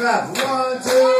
clap. One, two.